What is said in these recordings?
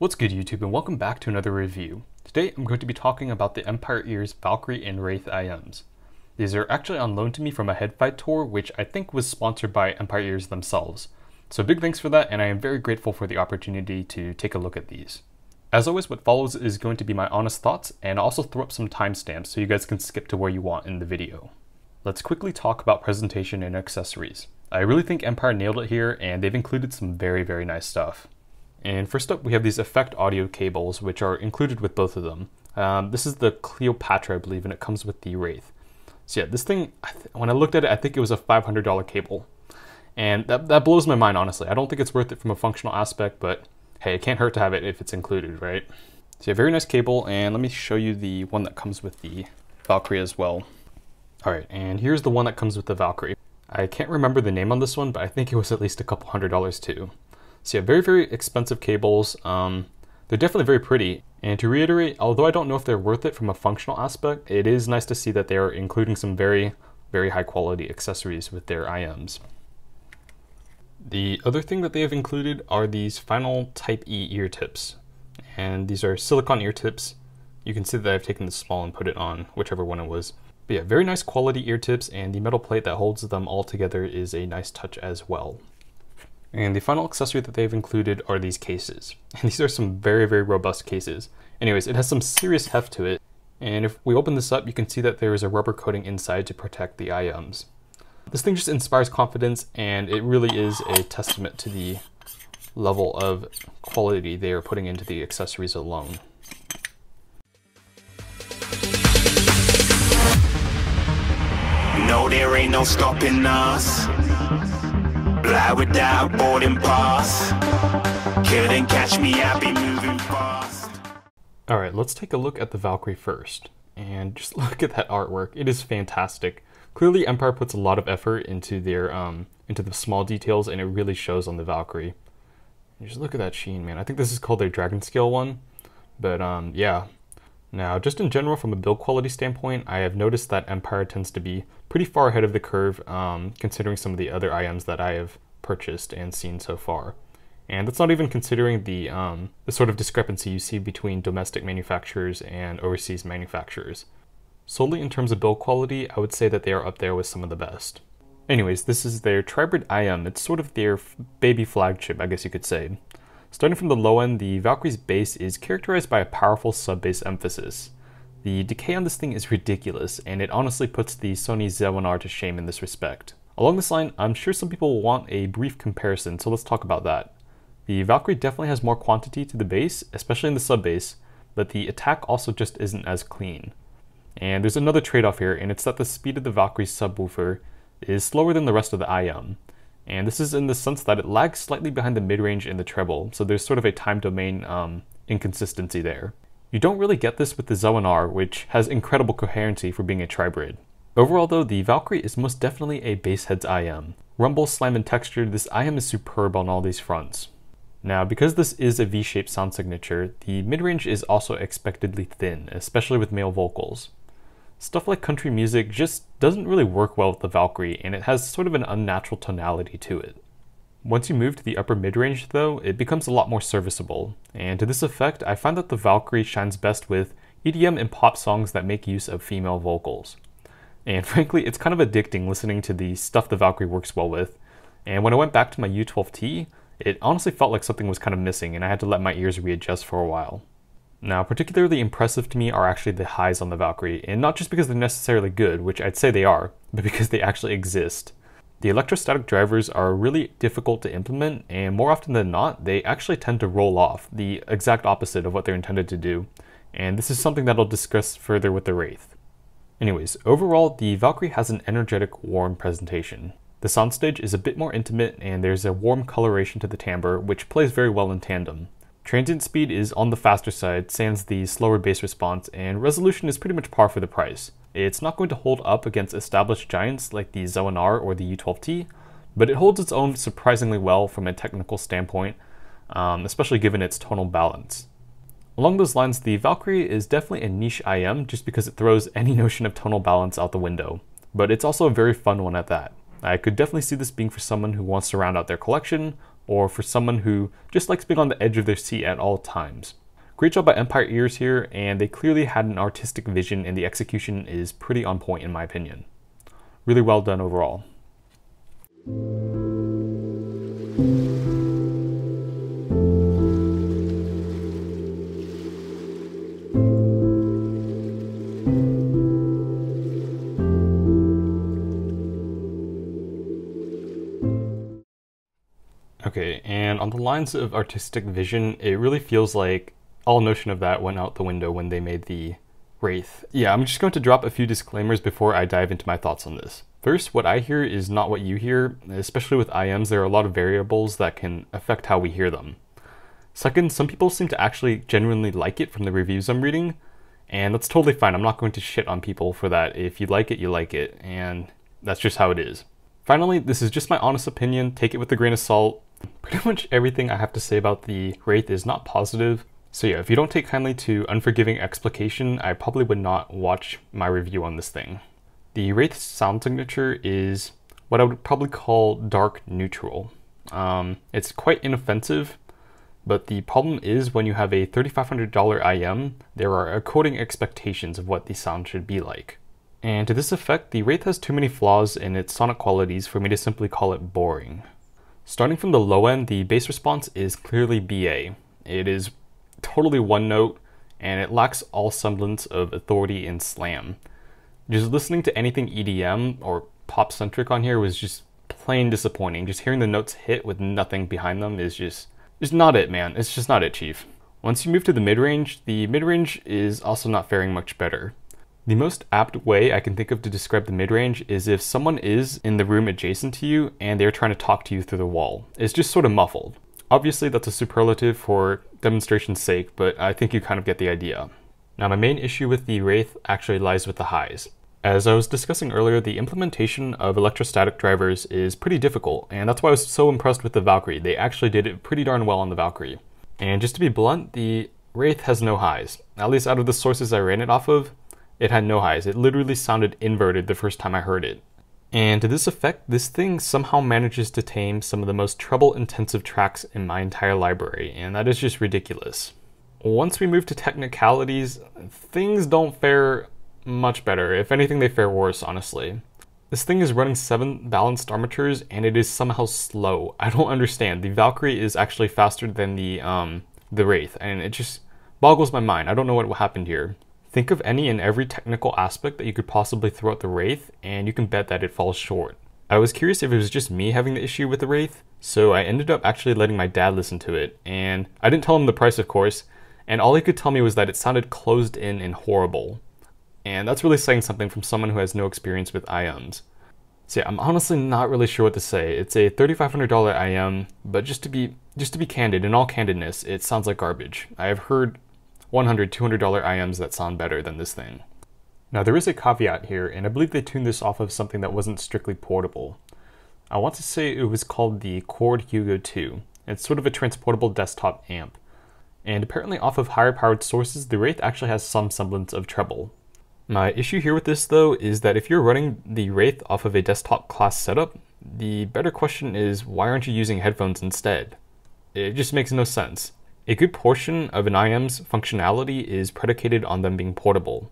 What's good YouTube and welcome back to another review. Today I'm going to be talking about the Empire Ears Valkyrie and Wraith IEMs. These are actually on loan to me from a Head-Fi tour which I think was sponsored by Empire Ears themselves. So big thanks for that and I am very grateful for the opportunity to take a look at these. As always what follows is going to be my honest thoughts and I'll also throw up some timestamps so you guys can skip to where you want in the video. Let's quickly talk about presentation and accessories. I really think Empire nailed it here and they've included some very very nice stuff. And first up, we have these effect audio cables, which are included with both of them. Um, this is the Cleopatra, I believe, and it comes with the Wraith. So yeah, this thing, I when I looked at it, I think it was a $500 cable. And that, that blows my mind, honestly. I don't think it's worth it from a functional aspect, but hey, it can't hurt to have it if it's included, right? So yeah, very nice cable, and let me show you the one that comes with the Valkyrie as well. All right, and here's the one that comes with the Valkyrie. I can't remember the name on this one, but I think it was at least a couple hundred dollars too. So yeah, very, very expensive cables. Um, they're definitely very pretty. And to reiterate, although I don't know if they're worth it from a functional aspect, it is nice to see that they are including some very, very high quality accessories with their IEMs. The other thing that they have included are these final Type E ear tips. And these are silicone ear tips. You can see that I've taken the small and put it on, whichever one it was. But yeah, very nice quality ear tips, and the metal plate that holds them all together is a nice touch as well. And the final accessory that they've included are these cases. And these are some very, very robust cases. Anyways, it has some serious heft to it. And if we open this up, you can see that there is a rubber coating inside to protect the IEMs. This thing just inspires confidence and it really is a testament to the level of quality they are putting into the accessories alone. No, there ain't no stopping us. Fly without boarding pass. Couldn't catch me, I be moving fast. Alright, let's take a look at the Valkyrie first. And just look at that artwork. It is fantastic. Clearly Empire puts a lot of effort into their um into the small details and it really shows on the Valkyrie. Just look at that sheen, man. I think this is called their Dragon Scale one. But um yeah, now, just in general, from a build quality standpoint, I have noticed that Empire tends to be pretty far ahead of the curve, um, considering some of the other IEMs that I have purchased and seen so far. And that's not even considering the, um, the sort of discrepancy you see between domestic manufacturers and overseas manufacturers. Solely in terms of build quality, I would say that they are up there with some of the best. Anyways, this is their Tribrid IEM. It's sort of their baby flagship, I guess you could say. Starting from the low end, the Valkyrie's bass is characterized by a powerful sub-bass emphasis. The decay on this thing is ridiculous, and it honestly puts the Sony Z1R to shame in this respect. Along this line, I'm sure some people want a brief comparison, so let's talk about that. The Valkyrie definitely has more quantity to the bass, especially in the sub-bass, but the attack also just isn't as clean. And there's another trade-off here, and it's that the speed of the Valkyrie subwoofer is slower than the rest of the IEM. And this is in the sense that it lags slightly behind the mid-range and the treble, so there's sort of a time domain um, inconsistency there. You don't really get this with the Z1R, which has incredible coherency for being a tribrid. Overall though, the Valkyrie is most definitely a basshead's IEM. Rumble, slam, and texture, this IEM is superb on all these fronts. Now, because this is a V-shaped sound signature, the mid-range is also expectedly thin, especially with male vocals. Stuff like country music just doesn't really work well with the Valkyrie, and it has sort of an unnatural tonality to it. Once you move to the upper mid-range though, it becomes a lot more serviceable, and to this effect, I find that the Valkyrie shines best with EDM and pop songs that make use of female vocals. And frankly, it's kind of addicting listening to the stuff the Valkyrie works well with, and when I went back to my U12T, it honestly felt like something was kind of missing and I had to let my ears readjust for a while. Now, particularly impressive to me are actually the highs on the Valkyrie, and not just because they're necessarily good, which I'd say they are, but because they actually exist. The electrostatic drivers are really difficult to implement, and more often than not, they actually tend to roll off, the exact opposite of what they're intended to do, and this is something that I'll discuss further with the Wraith. Anyways, overall, the Valkyrie has an energetic, warm presentation. The soundstage is a bit more intimate, and there's a warm coloration to the timbre, which plays very well in tandem. Transient speed is on the faster side, sans the slower bass response, and resolution is pretty much par for the price. It's not going to hold up against established giants like the Z1R or the U12T, but it holds its own surprisingly well from a technical standpoint, um, especially given its tonal balance. Along those lines, the Valkyrie is definitely a niche IEM just because it throws any notion of tonal balance out the window, but it's also a very fun one at that. I could definitely see this being for someone who wants to round out their collection or for someone who just likes being on the edge of their seat at all times. Great job by Empire Ears here, and they clearly had an artistic vision and the execution is pretty on point in my opinion. Really well done overall. Okay, and on the lines of artistic vision, it really feels like all notion of that went out the window when they made the Wraith. Yeah, I'm just going to drop a few disclaimers before I dive into my thoughts on this. First, what I hear is not what you hear, especially with IEMs, there are a lot of variables that can affect how we hear them. Second, some people seem to actually genuinely like it from the reviews I'm reading, and that's totally fine. I'm not going to shit on people for that. If you like it, you like it, and that's just how it is. Finally, this is just my honest opinion. Take it with a grain of salt. Pretty much everything I have to say about the Wraith is not positive. So yeah, if you don't take kindly to unforgiving explication, I probably would not watch my review on this thing. The Wraith sound signature is what I would probably call dark neutral. Um, it's quite inoffensive, but the problem is when you have a $3,500 IEM, there are according expectations of what the sound should be like. And to this effect, the Wraith has too many flaws in its sonic qualities for me to simply call it boring. Starting from the low end, the bass response is clearly BA. It is totally one note, and it lacks all semblance of authority in slam. Just listening to anything EDM or pop centric on here was just plain disappointing. Just hearing the notes hit with nothing behind them is just just not it, man. It's just not it, Chief. Once you move to the mid range, the mid range is also not faring much better. The most apt way I can think of to describe the mid-range is if someone is in the room adjacent to you and they're trying to talk to you through the wall. It's just sort of muffled. Obviously that's a superlative for demonstration's sake, but I think you kind of get the idea. Now my main issue with the Wraith actually lies with the highs. As I was discussing earlier, the implementation of electrostatic drivers is pretty difficult, and that's why I was so impressed with the Valkyrie. They actually did it pretty darn well on the Valkyrie. And just to be blunt, the Wraith has no highs. At least out of the sources I ran it off of, it had no highs. It literally sounded inverted the first time I heard it. And to this effect, this thing somehow manages to tame some of the most treble intensive tracks in my entire library, and that is just ridiculous. Once we move to technicalities, things don't fare much better. If anything, they fare worse, honestly. This thing is running 7 balanced armatures and it is somehow slow. I don't understand. The Valkyrie is actually faster than the um, the Wraith, and it just boggles my mind. I don't know what happened here. Think of any and every technical aspect that you could possibly throw at the Wraith, and you can bet that it falls short. I was curious if it was just me having the issue with the Wraith, so I ended up actually letting my dad listen to it, and I didn't tell him the price, of course, and all he could tell me was that it sounded closed in and horrible. And that's really saying something from someone who has no experience with IEMs. So yeah, I'm honestly not really sure what to say. It's a $3,500 IEM, but just to be just to be candid, in all candidness, it sounds like garbage. I have heard $100, $200 IEMs that sound better than this thing. Now there is a caveat here, and I believe they tuned this off of something that wasn't strictly portable. I want to say it was called the Chord Hugo 2. It's sort of a transportable desktop amp. And apparently off of higher powered sources, the Wraith actually has some semblance of treble. My issue here with this though is that if you're running the Wraith off of a desktop class setup, the better question is why aren't you using headphones instead? It just makes no sense. A good portion of an IEM's functionality is predicated on them being portable,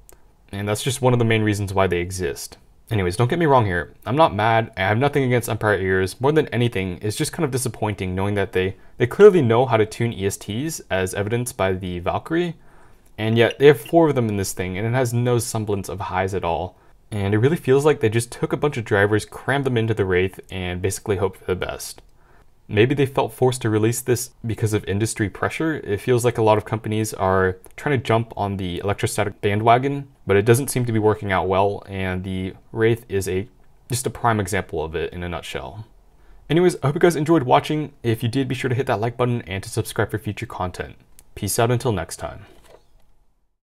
and that's just one of the main reasons why they exist. Anyways, don't get me wrong here. I'm not mad. I have nothing against Empire Ears. More than anything, it's just kind of disappointing knowing that they, they clearly know how to tune ESTs, as evidenced by the Valkyrie, and yet they have four of them in this thing, and it has no semblance of highs at all. And it really feels like they just took a bunch of drivers, crammed them into the Wraith, and basically hoped for the best. Maybe they felt forced to release this because of industry pressure. It feels like a lot of companies are trying to jump on the electrostatic bandwagon, but it doesn't seem to be working out well, and the Wraith is a just a prime example of it in a nutshell. Anyways, I hope you guys enjoyed watching. If you did, be sure to hit that like button and to subscribe for future content. Peace out until next time.